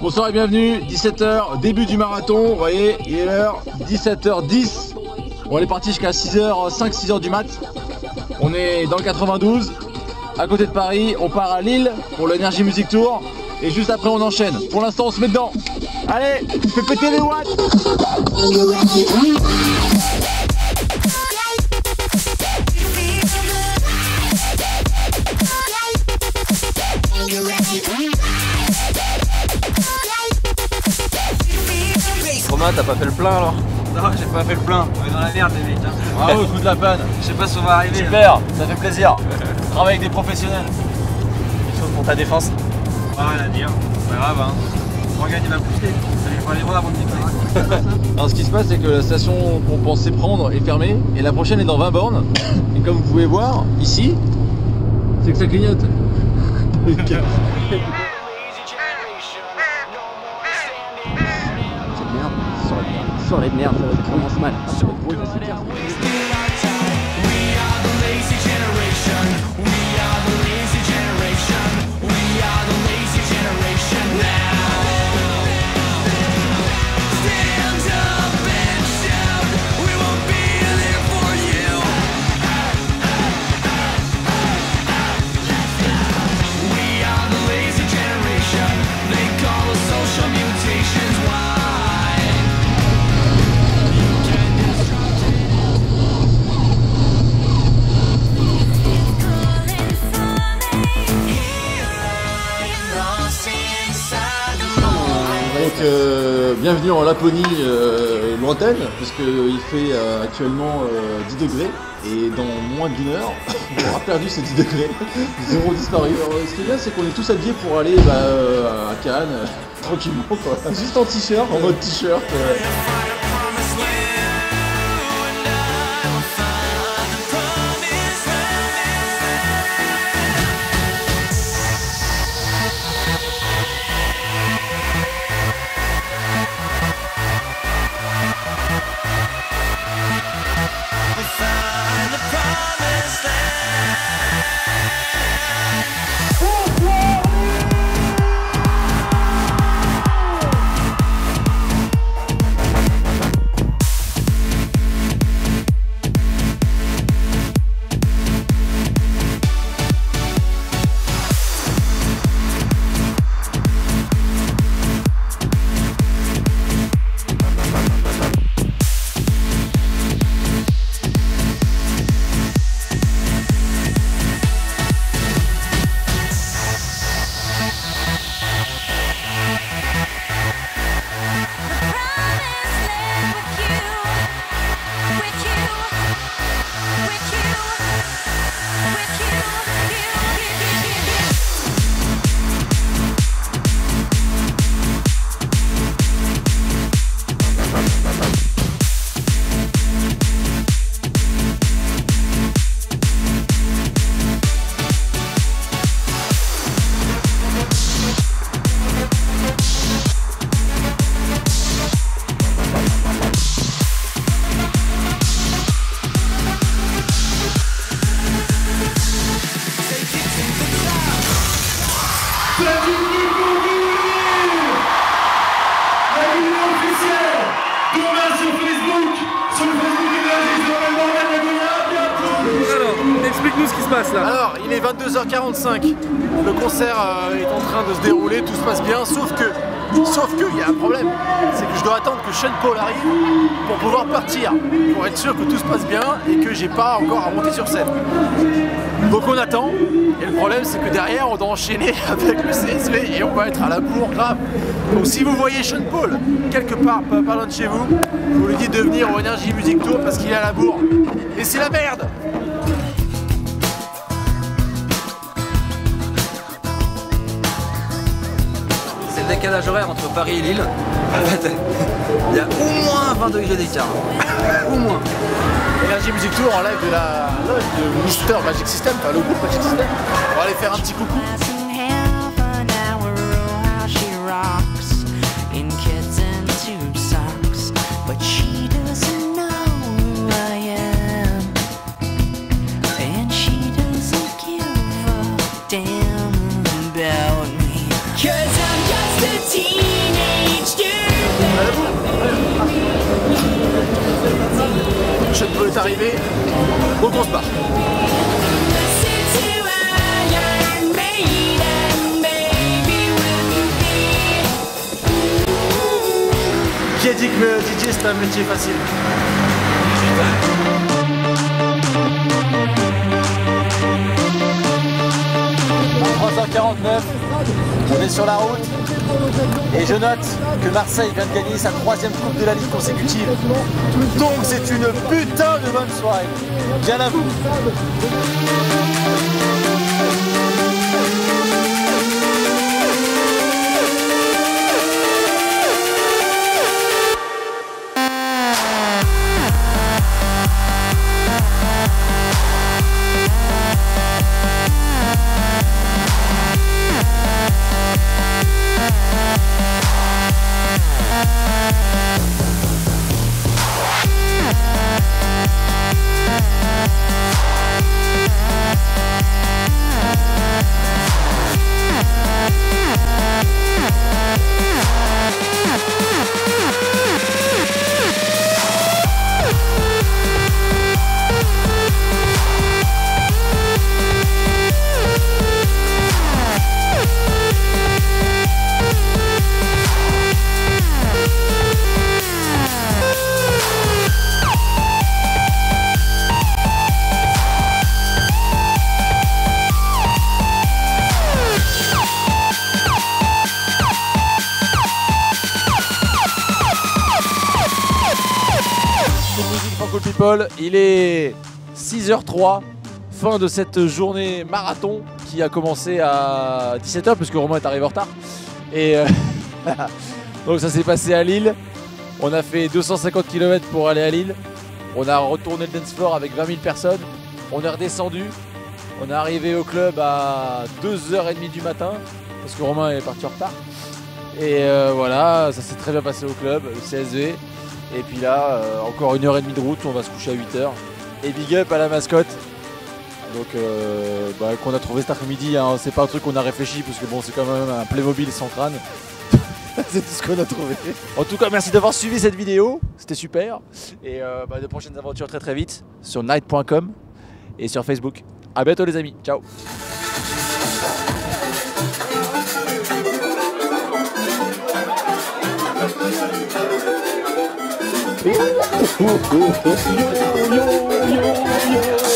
Bonsoir et bienvenue, 17h, début du marathon, vous voyez, il est l'heure, 17h10. On est parti jusqu'à 6h, 5, 6h du mat. On est dans le 92, à côté de Paris, on part à Lille pour l'Energy Music Tour. Et juste après on enchaîne. Pour l'instant on se met dedans. Allez, fais péter les watts t'as pas fait le plein alors Non, j'ai pas fait le plein. On est dans la merde, les mecs. hein. Bravo, coup de la panne. Je sais pas si on va arriver. Super, ça fait plaisir. Travaille avec des professionnels. Quelque chose pour ta défense Ah, rien à dire. C'est pas grave, hein. Morgane, il va pousser. Allez, aller voir avant de décoller. Alors ce qui se passe c'est que la station qu'on pensait prendre est fermée et la prochaine est dans 20 bornes. Et comme vous pouvez voir ici, c'est que ça clignote. Les merdes, ça commence mal. Euh, bienvenue en Laponie euh, lointaine, puisqu'il fait euh, actuellement euh, 10 degrés et dans moins d'une heure, on aura perdu ces 10 degrés, zéro disparu. Alors, ce qui est bien c'est qu'on est tous habillés pour aller bah, euh, à Cannes, euh, tranquillement quoi. Juste en t-shirt, en mode t-shirt. Explique-nous ce qui se passe là. Alors, il est 22h45. Le concert euh, est en train de se dérouler, tout se passe bien, sauf que, sauf que, il y a un problème. C'est que je dois attendre que Sean Paul arrive pour pouvoir partir, pour être sûr que tout se passe bien et que j'ai pas encore à monter sur scène. Donc on attend, et le problème c'est que derrière on doit enchaîner avec le CSV et on va être à la bourre grave. Donc si vous voyez Sean Paul quelque part, pas loin de chez vous, vous lui dites de venir au Energy Music Tour parce qu'il est à la bourre. Et c'est la merde décalage horaire entre Paris et Lille. Il y a au moins 20 degrés d'écart. Au moins. Energy Music Tour en live de la live de Mister Magic System, enfin le groupe Magic System. On va aller faire un petit coucou. Est arrivé. Donc on se barre. Qui a dit que le DJ c'est un métier facile 349, on est sur la route et je note que Marseille vient de gagner sa troisième coupe de la Ligue consécutive. Donc c'est une putain de bonne soirée. Bien à vous. Il est 6h03, fin de cette journée marathon qui a commencé à 17h puisque Romain est arrivé en retard. Et euh, donc ça s'est passé à Lille. On a fait 250 km pour aller à Lille. On a retourné le dance floor avec 20 000 personnes. On est redescendu. On est arrivé au club à 2h30 du matin parce que Romain est parti en retard. Et euh, voilà, ça s'est très bien passé au club, le CSV. Et puis là, euh, encore une heure et demie de route, on va se coucher à 8h. Et big up à la mascotte. Donc euh, bah, qu'on a trouvé cet après-midi, hein. c'est pas un truc qu'on a réfléchi parce que bon c'est quand même un Playmobil sans crâne. c'est tout ce qu'on a trouvé. En tout cas merci d'avoir suivi cette vidéo, c'était super. Et euh, bah, de prochaines aventures très très vite sur night.com et sur Facebook. A bientôt les amis, ciao yo, yo, yo, yo.